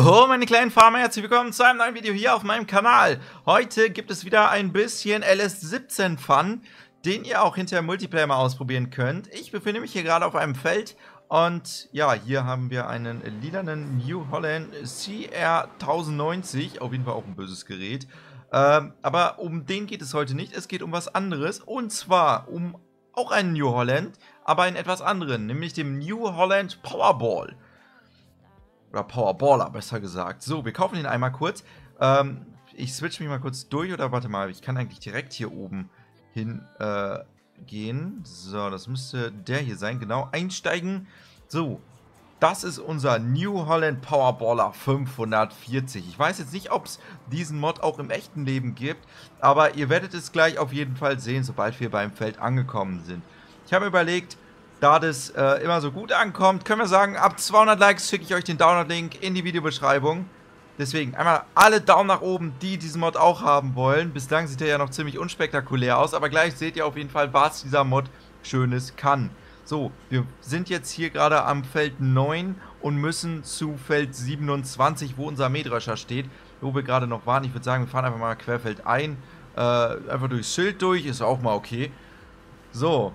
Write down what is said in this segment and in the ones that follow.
Hallo meine kleinen Farmer, herzlich willkommen zu einem neuen Video hier auf meinem Kanal. Heute gibt es wieder ein bisschen LS17 Fun, den ihr auch hinter Multiplayer mal ausprobieren könnt. Ich befinde mich hier gerade auf einem Feld und ja, hier haben wir einen lilanen New Holland CR 1090, auf jeden Fall auch ein böses Gerät. Ähm, aber um den geht es heute nicht, es geht um was anderes und zwar um auch einen New Holland, aber einen etwas anderen, nämlich dem New Holland Powerball. Oder Powerballer, besser gesagt. So, wir kaufen ihn einmal kurz. Ähm, ich switch mich mal kurz durch. Oder warte mal, ich kann eigentlich direkt hier oben hin äh, gehen. So, das müsste der hier sein. Genau, einsteigen. So, das ist unser New Holland Powerballer 540. Ich weiß jetzt nicht, ob es diesen Mod auch im echten Leben gibt, aber ihr werdet es gleich auf jeden Fall sehen, sobald wir beim Feld angekommen sind. Ich habe überlegt, da das äh, immer so gut ankommt, können wir sagen, ab 200 Likes schicke ich euch den Download-Link in die Videobeschreibung. Deswegen einmal alle Daumen nach oben, die diesen Mod auch haben wollen. Bislang sieht er ja noch ziemlich unspektakulär aus, aber gleich seht ihr auf jeden Fall, was dieser Mod Schönes kann. So, wir sind jetzt hier gerade am Feld 9 und müssen zu Feld 27, wo unser Mähdrescher steht, wo wir gerade noch waren. Ich würde sagen, wir fahren einfach mal querfeld ein, äh, einfach durchs Schild durch, ist auch mal okay. So,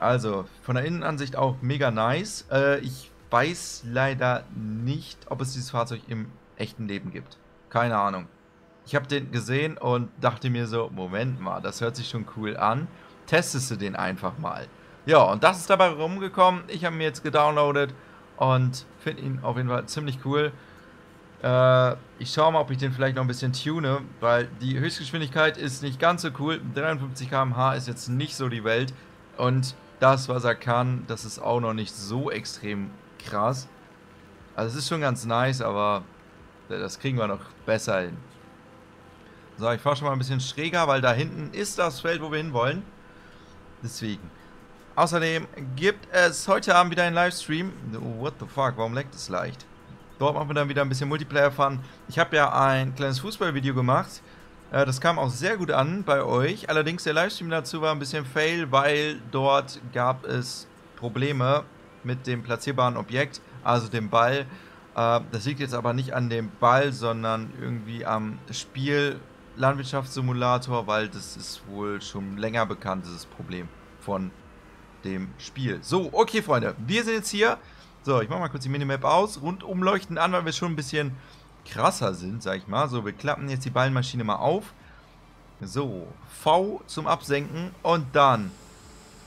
also, von der Innenansicht auch mega nice. Äh, ich weiß leider nicht, ob es dieses Fahrzeug im echten Leben gibt. Keine Ahnung. Ich habe den gesehen und dachte mir so, Moment mal, das hört sich schon cool an. Testest du den einfach mal. Ja, und das ist dabei rumgekommen. Ich habe mir jetzt gedownloadet und finde ihn auf jeden Fall ziemlich cool. Äh, ich schaue mal, ob ich den vielleicht noch ein bisschen tune, weil die Höchstgeschwindigkeit ist nicht ganz so cool. 53 km/h ist jetzt nicht so die Welt. Und das, was er kann, das ist auch noch nicht so extrem krass. Also es ist schon ganz nice, aber das kriegen wir noch besser hin. So, ich fahre schon mal ein bisschen schräger, weil da hinten ist das Feld, wo wir hinwollen. Deswegen. Außerdem gibt es heute Abend wieder einen Livestream. What the fuck, warum leckt es leicht? Dort machen wir dann wieder ein bisschen Multiplayer-Fun. Ich habe ja ein kleines Fußballvideo gemacht das kam auch sehr gut an bei euch. Allerdings der Livestream dazu war ein bisschen fail, weil dort gab es Probleme mit dem platzierbaren Objekt, also dem Ball. Äh, das liegt jetzt aber nicht an dem Ball, sondern irgendwie am Spiel Landwirtschaftssimulator, weil das ist wohl schon länger bekannt, dieses Problem von dem Spiel. So, okay, Freunde, wir sind jetzt hier. So, ich mache mal kurz die Minimap aus. Rundum leuchten an, weil wir schon ein bisschen krasser sind, sag ich mal. So, wir klappen jetzt die Ballenmaschine mal auf. So, V zum Absenken und dann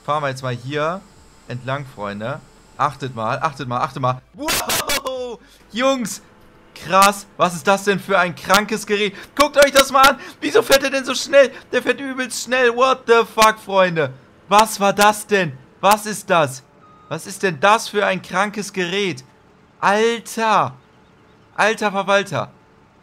fahren wir jetzt mal hier entlang, Freunde. Achtet mal, achtet mal, achtet mal. Wow! Jungs, krass. Was ist das denn für ein krankes Gerät? Guckt euch das mal an. Wieso fährt er denn so schnell? Der fährt übelst schnell. What the fuck, Freunde? Was war das denn? Was ist das? Was ist denn das für ein krankes Gerät? Alter! Alter Verwalter.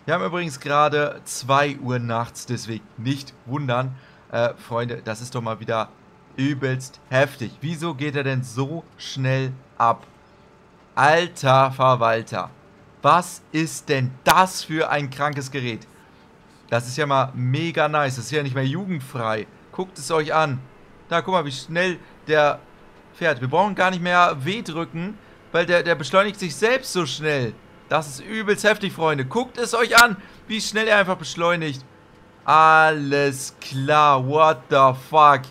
Wir haben übrigens gerade 2 Uhr nachts, deswegen nicht wundern. Äh, Freunde, das ist doch mal wieder übelst heftig. Wieso geht er denn so schnell ab? Alter Verwalter. Was ist denn das für ein krankes Gerät? Das ist ja mal mega nice. Das ist ja nicht mehr jugendfrei. Guckt es euch an. Da, guck mal, wie schnell der fährt. Wir brauchen gar nicht mehr W drücken, weil der, der beschleunigt sich selbst so schnell. Das ist übelst heftig, Freunde. Guckt es euch an, wie schnell er einfach beschleunigt. Alles klar. What the fuck?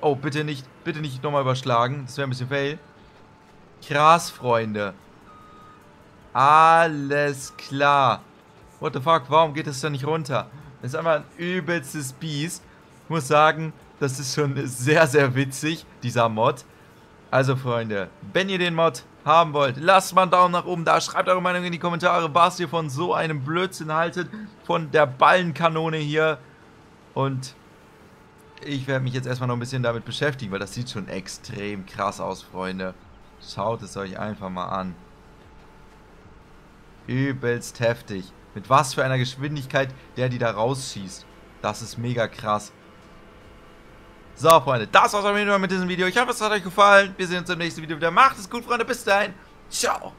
Oh, bitte nicht, bitte nicht nochmal überschlagen. Das wäre ein bisschen fail. Krass, Freunde. Alles klar. What the fuck? Warum geht das da nicht runter? Das ist einfach ein übelstes Biest. Ich muss sagen, das ist schon sehr, sehr witzig, dieser Mod. Also, Freunde, wenn ihr den Mod haben wollt, lasst mal einen Daumen nach oben da. Schreibt eure Meinung in die Kommentare, was ihr von so einem Blödsinn haltet. Von der Ballenkanone hier. Und ich werde mich jetzt erstmal noch ein bisschen damit beschäftigen, weil das sieht schon extrem krass aus, Freunde. Schaut es euch einfach mal an. Übelst heftig. Mit was für einer Geschwindigkeit der die da rausschießt. Das ist mega krass. So, Freunde, das war's jeden Fall mit diesem Video. Ich hoffe, es hat euch gefallen. Wir sehen uns im nächsten Video wieder. Macht es gut, Freunde. Bis dahin. Ciao.